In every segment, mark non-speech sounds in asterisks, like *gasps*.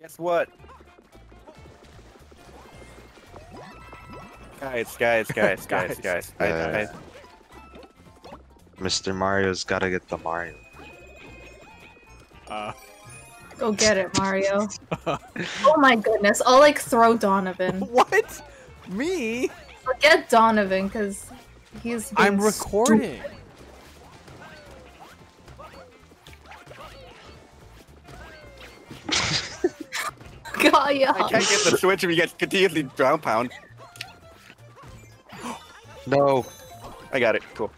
Guess what? Guys, guys, guys, *laughs* guys, guys. guys, I, Yeah. Mr. Mario's gotta get the Mario. Uh, Go get it, Mario. *laughs* oh my goodness. I'll like throw Donovan. *laughs* what? Me? Forget Donovan, because he's. I'm recording. stu- Gaia. I can't get the switch if you get continuously drown pound. *gasps* No. I got it. Cool.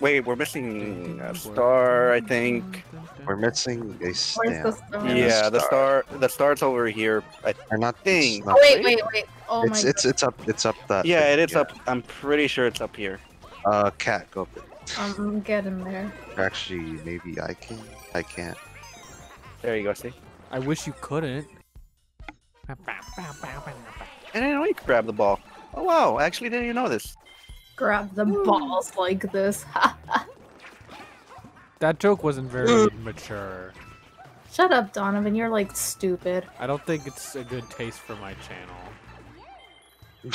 Wait, we're missing a star, I think. We're missing a Where's stamp. the star? Yeah, Yeah, the star. star. The star's over here. I, Or not Thing. It's, not, Oh, wait, wait, wait. Oh my it's, it's it's up it's up that. yeah, thing, it is up. I'm pretty sure it's up here. Uh, cat, go up it. Um, I'm, I'm getting there. Actually, maybe I can. I can't. There you go. See. I wish you couldn't. And I know you can grab the ball. Oh wow! I actually didn't even know this. Grab the balls like this. *laughs* That joke wasn't very mature. Shut up, Donovan. You're like stupid. I don't think it's a good taste for my channel. *laughs*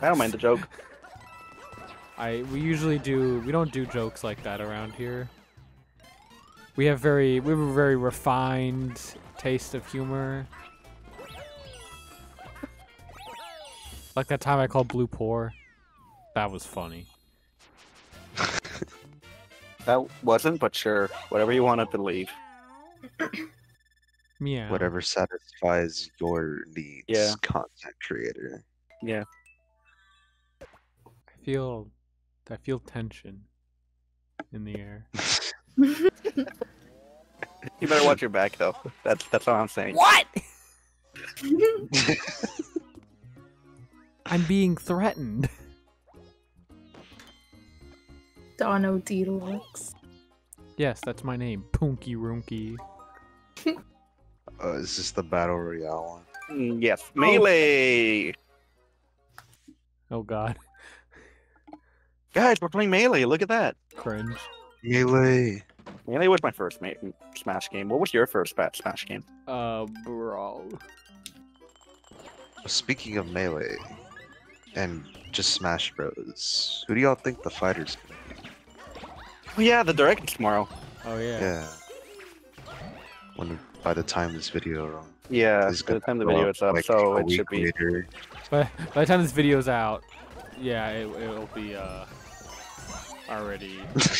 I don't mind the joke. *laughs* I we usually do we don't do jokes like that around here. We have very we have a very refined taste of humor. Like that time I called Blue Poor. That was funny. *laughs* That wasn't, but sure. Whatever you want to believe. *coughs* yeah. Whatever satisfies your needs, Yeah. content creator. Yeah. I feel I feel tension in the air. *laughs* You better watch your back though. That's that's all I'm saying. What? I'm being threatened. Dono Deluxe. Yes, that's my name. Poonkiroonki. Uh, is this the battle royale one? Mm, Yes, melee. Oh god. Guys, we're playing melee. Look at that. Cringe. Melee. Melee was my first ma- Smash game. What was your first Spa- Smash game? Uh bro. Speaking of melee, and just Smash Bros. Who do y'all think the fighters? gonna be? Oh yeah, the direct tomorrow. Oh yeah. Yeah. When by the time this video Yeah, is by the time the go video is up, like, so it should be. later. But by the time this video's out, yeah, it, it'll be uh already. *laughs*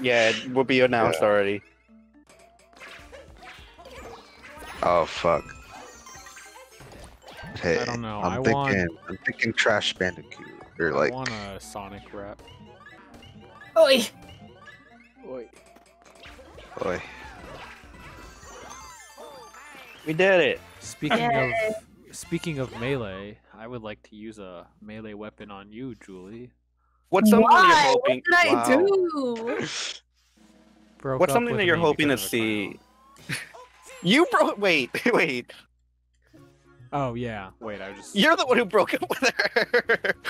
Yeah, it will be announced Yeah. already. Oh fuck. Hey, I don't know, I'm I thinking. want- I'm thinking Crash Bandicoot or I like. want a Sonic rep. Oi! Wait. Boy. We did it. Speaking Yay. of speaking of melee, I would like to use a melee weapon on you, Julie. What's something that Why? you're hoping? What did I Wow. do? Broke What's something that you're hoping to because of a see? *laughs* You broke. Wait, *laughs* wait. Oh yeah. Wait, I was just. You're the one who broke up with her. *laughs*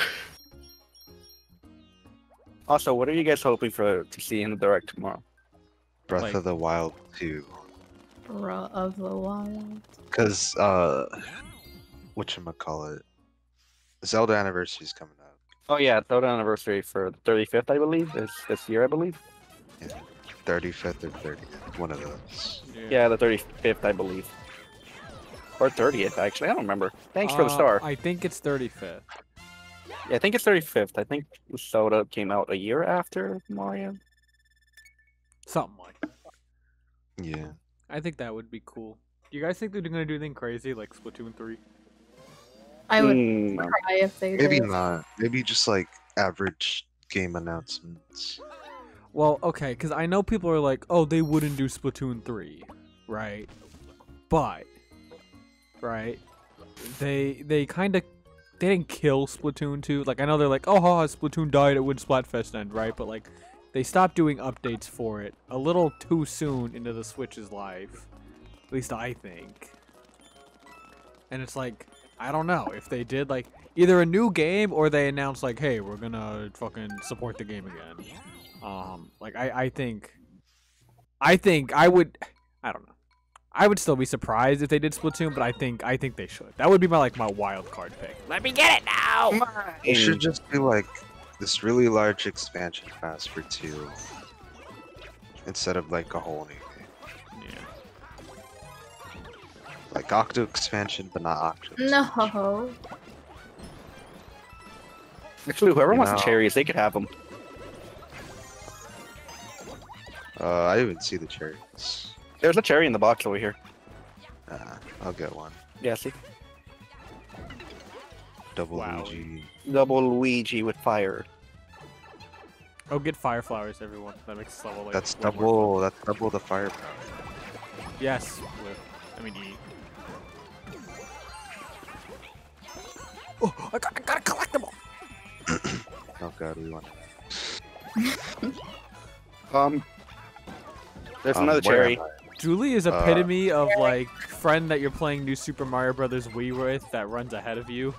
also, what are you guys hoping for to see in the direct tomorrow? Breath Like- of the Wild 2. Bruh of the Wild. Cause uh, what call it? Zelda Anniversary is coming up. Oh yeah, third anniversary for the 35th, I believe, is this year, I believe. 35th or 30th, one of those. Yeah, the 35th, I believe. Or 30th, actually. I don't remember. Thanks for the Uh, star. I think it's 35th. Yeah, I think it's 35th. I think Zelda came out a year after Mario. Something like. That. Yeah. I think that would be cool. Do you guys think they're gonna do anything crazy like Splatoon 3? I would Hmm, cry if they Maybe did. not. Maybe just like average game announcements. Well, okay, because I know people are like, oh, they wouldn't do Splatoon 3, right? But, right? They they kind of they didn't kill Splatoon 2. Like I know they're like, oh, haha, Splatoon died at when Splatfest end, right? But like, they stopped doing updates for it a little too soon into the Switch's life. At least I think. And it's like, I don't know if they did like either a new game or they announced like, hey, we're gonna fucking support the game again. Um, like I, I think, I think I would, I don't know. I would still be surprised if they did Splatoon, but I think I think they should. That would be my like my wild card pick. Let me get it now. It should just be like this really large expansion pass for two, instead of like a whole new Like Octo expansion, but not Octo. No. Actually, whoever wants No. the cherries, they could have them. Uh, I didn't even see the cherries. There's a cherry in the box over here. Uh, I'll get one. Yeah, see? Double Wow. Luigi. Double Luigi with fire. Oh, get fire flowers, everyone. That makes this level like That's double. That's double the firepower. fun. Yes, with I mean E. Oh, I got, I got a collectible. *clears throat* Oh god, we want. *laughs* Um, there's Um, another cherry. Julie is Uh, epitome of like friend that you're playing New Super Mario Brothers Wii with that runs ahead of you.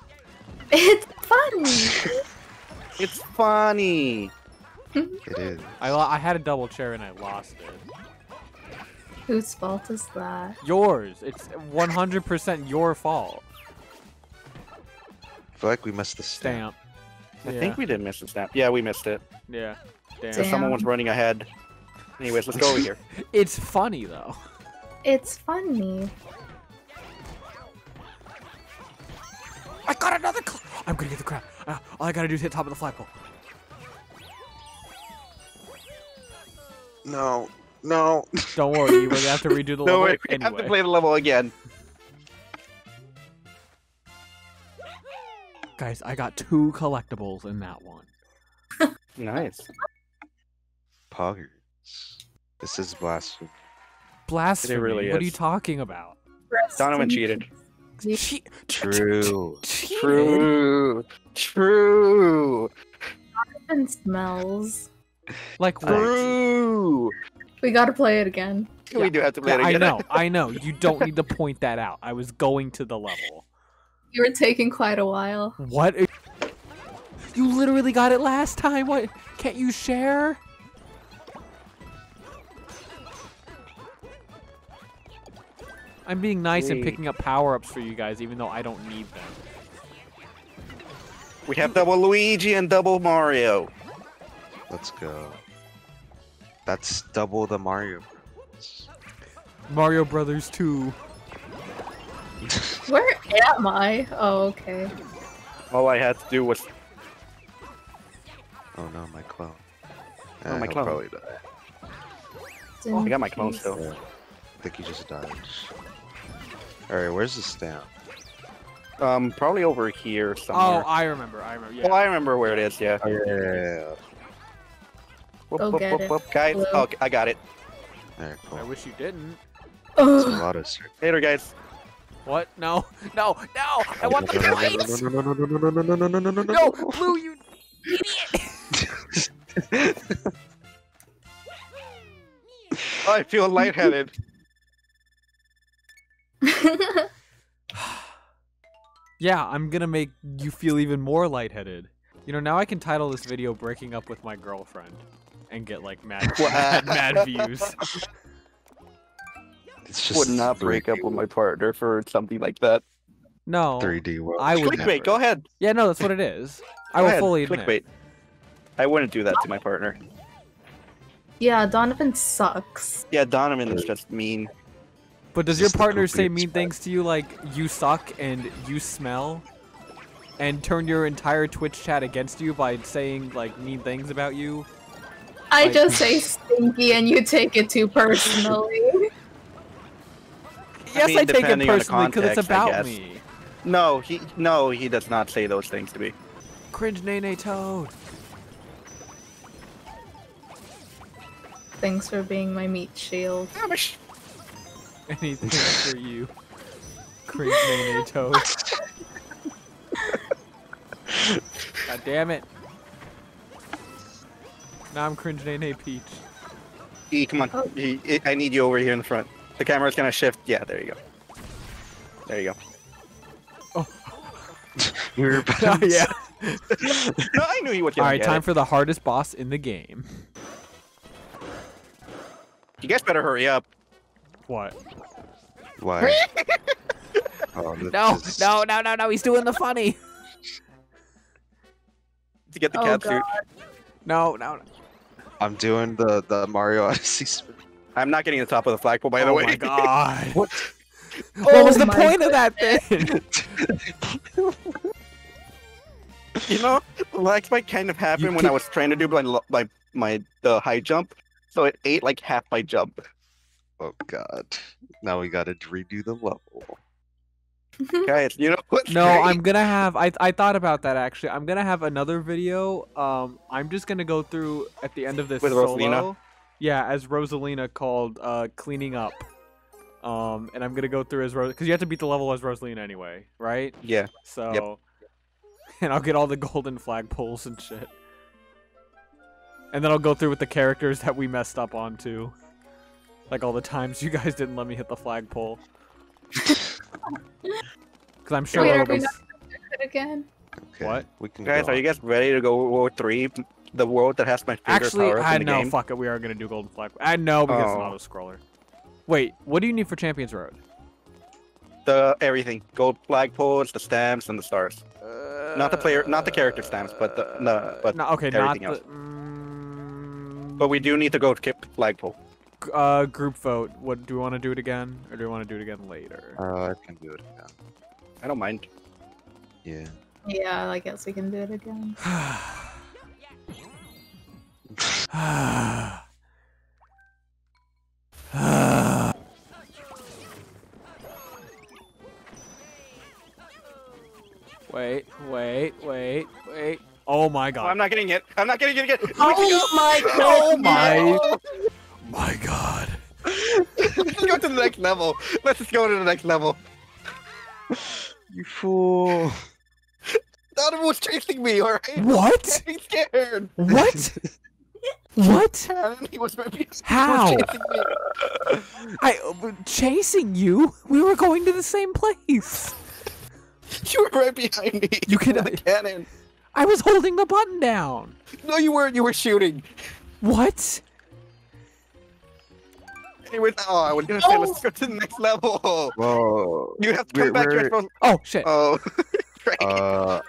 It's funny. *laughs* It's funny. *laughs* It is. I I had a double chair and I lost it. Whose fault is that? Yours. It's 100% your fault. I feel like we missed the stamp. Stamp. I think we did miss the stamp. Yeah, we missed it. Yeah. Damn. So someone was running ahead. Anyways, let's go over here. *laughs* It's funny though. It's funny. I got another. Cl- I'm gonna get the crap. Uh, all I gotta do is hit top of the flagpole. No, no. Don't worry, we're gonna have to redo the *laughs* No, level wait, we have to play the level again. Guys, I got two collectibles in that one. Nice. Poggers. This is blasphemy. Blasphemy. really what are you talking about? Donovan cheated. Che- True. *laughs* cheated? True. True. And smells. Like what? True. We gotta play it again. We do have to play Yeah, it again. I know, I *laughs* know. You don't need to point that out. I was going to the level. You were taking quite a while. What? You literally got it last time. What? Can't you share? I'm being nice and picking up power-ups for you guys, even though I don't need them. We have double Luigi and double Mario. Let's go. That's double the Mario Bros. Mario Brothers 2. *laughs* Where am I? Oh, okay. All I had to do was Oh no, my clone. Oh, Eh, my clone. Probably die. Oh, I got my clone still. Yeah. I think he just died. Alright, where's the stamp? um probably over here somewhere. Oh. I remember. I remember. Oh, Yeah. I remember where it is. Yeah. Oh, yeah, yeah, yeah, yeah. Whoop, Go whoop, get whoop, it, whoop. Guys, Blue. oh, I got it. Alright, cool. I wish you didn't. It's a lot of. Later, guys. What? No. No. No. I want the points. No, no, no, no, no, no, no, no, no, no, no, no, No, no. Blue, you I feel lightheaded. Yeah, I'm gonna make you feel even more lightheaded. You know, now I can title this video "Breaking Up with My Girlfriend" and get like mad, mad, mad views. It's just Would not break up with my partner for something like that. No, 3D world. I would Clickbait. Go ahead. yeah, no, that's what it is. *laughs* I Go will ahead. fully admit. Clickbait. I wouldn't do that to my partner. yeah, Donovan sucks. Yeah, Donovan is just mean. But does your Just the partner say mean spec. things to you like "you suck" and "you smell"? And turn your entire Twitch chat against you by saying like mean things about you? I Like- just say stinky and you take it too *laughs* personally. Yes, mean, I take it depending on the personally because it's about me. No, he no, he does not say those things to me. Cringe Nene Toad. Thanks for being my meat shield. Ah, *laughs* Anything for you. Cringe Nene Toad. *laughs* God damn it. Now I'm cringe Nene Peach. E, come on. Oh. E, I need you over here in the front. The camera's gonna shift. Yeah, there you go. There you go. Oh. *laughs* We were *laughs* about Oh, yeah. *laughs* No, I knew he was gonna Alright, time it. for the hardest boss in the game. You guys better hurry up. What? Why? oh, No, is- no, no, no, no. He's doing the funny. To get the Oh, cat God. suit. No, no. no. I'm doing the the Mario Odyssey spin. I'm not getting the top of the flagpole, by the oh way. my god. *laughs* What? What was Oh the my point of that thing? *laughs* you know, like what kind of happened when can- I was trying to do my my my the high jump, so it ate like half my jump. Oh god. Now we gotta redo the level. *laughs* Guys, you know what? No, I'm gonna have. I I thought about that actually. I'm gonna have another video. Um, I'm just gonna go through at the end of this With solo. Rosalina? Yeah, as Rosalina called uh cleaning up. Um, and I'm gonna go through as Rose because you have to beat the level as Rosalina anyway, right? Yeah. So, yep. *laughs* and I'll get all the golden flagpoles and shit. And then I'll go through with the characters that we messed up on too. Like all the times you guys didn't let me hit the flagpole. *laughs* Because I'm sure Wait, that'll are we be not It again. Okay. What? We can Guys, go are you guys ready to go World Three? The world that has my favorite Actually, power I in the know. game. Fuck it. We are gonna do golden flag. I know because it's an Oh. auto scroller. Wait, what do you need for Champions Road? The everything, gold flagpoles, the stamps, and the stars. Not the player- not the character stamps, but the- no, but no, okay, not everything the. else. Mm, But we do need the gold skip flagpole. uh, group vote. What do we want to do it again, or do we want to do it again later? Uh, I can do it again. I don't mind. Yeah. Yeah, I guess we can do it again. *sighs* *sighs* *sighs* wait, wait, wait, wait. Oh my Oh, god. I'm not getting it. I'm not getting it again. Oh my god. Oh god! my- my god. Let's go to the next level. Let's just go to the next level. You fool. Donovan was chasing me, alright? *laughs* What? I'm scared. What? *laughs* what? He was he was How? *laughs* chasing me. I uh, chasing you? We were going to the same place. You were right behind me. You can- with the cannon. I was holding the button down. No, you weren't. You were shooting. What? Anyways, oh, I was gonna say, let's go to the next level. Whoa. You have to come We're- back. We're- supposed. Oh shit. Oh, right. Uh,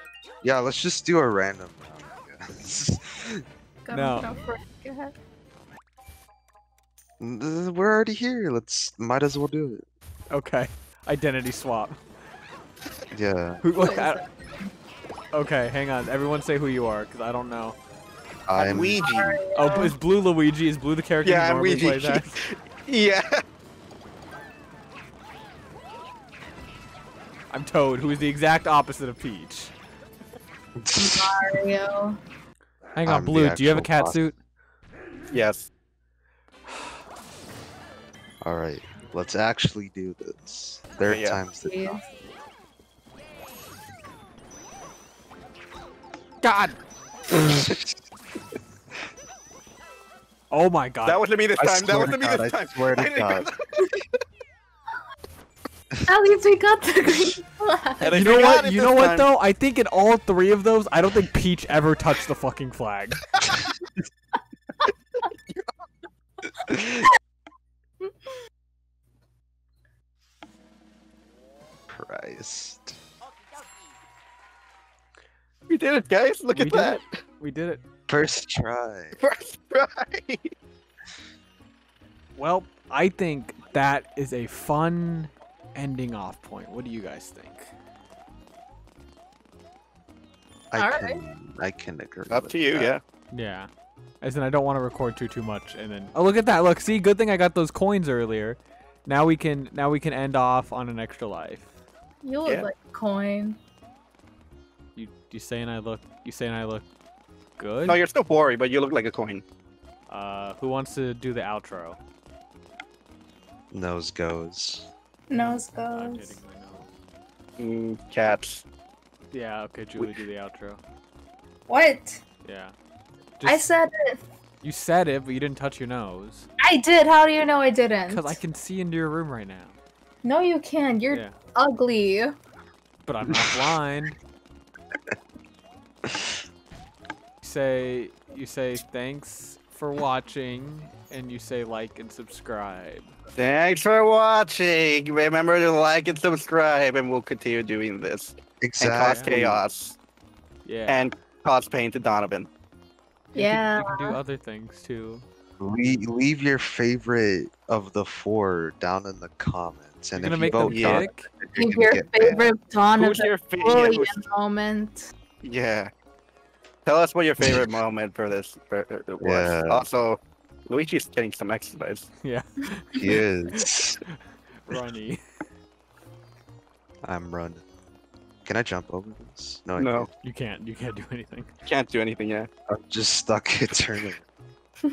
yeah, let's just do a random round. I guess. *laughs* Go, No. go for it. Go ahead. We're already here. Let's might as well do it. Okay. Identity swap. Yeah. *laughs* Who, What is I- that? okay, hang on. Everyone say who you are, because I don't know. I'm Luigi. Oh, is Blue Luigi? Is Blue the character Yeah, you I'm normally Luigi. play as? *laughs* Yeah. I'm Toad, who is the exact opposite of Peach. Mario. Hang on, I'm Blue, do you have a cat boss. suit? Yes. *sighs* All right. Let's actually do this. Third yeah. time's the Please. charm. God! *laughs* Oh my god. That wasn't me this time. That wasn't me God, this I time. swear to didn't God. Even- At least we got the green *laughs* flag. And you know what? You this know what time. though? I think in all three of those, I don't think Peach ever touched the fucking flag. *laughs* Christ. We did it, guys. Look We at did that. We did it. First *laughs* try. First try. Well, I think that is a fun ending off point. What do you guys think? I Alright. can I can agree. Up to you, that. yeah. Yeah. As in, I don't want to record too too much, and then oh look at that! Look, see, good thing I got those coins earlier. Now we can now we can end off on an extra life. You look Yeah. like a coin. You you saying I look you saying I look good? No, you're still boring, but you look like a coin. Uh, who wants to do the outro? Nose goes. Nose I'm goes. hitting. Mm, cats. Yeah, okay, Julie, do the outro. What? Yeah. I said it. you said it, but you didn't touch your nose. I did. How do you know I didn't? Because I can see into your room right now. No, you can't. You're Yeah, ugly. but I'm not blind. *laughs* You say you say thanks for watching, and you say like and subscribe. Thanks for watching. Remember to like and subscribe, and we'll continue doing this. And cause chaos. Yeah. And cause pain to Donovan. You can- Yeah. you can do other things too. leave, leave your favorite of the four down in the comments, and You're gonna if you make them vote. Donovan, you're Leave gonna your get banned. favorite Donovan Who's your fa- yeah, William who's- moment. yeah. Tell us what your favorite moment for this for, uh, was. Yeah. Also, Luigi's getting some exercise. Yeah. He is. *laughs* Runny. I'm run. Can I jump over this? No, No, can't. You can't. You can't do anything. can't do anything yet. I'm just stuck *laughs* eternally. *laughs*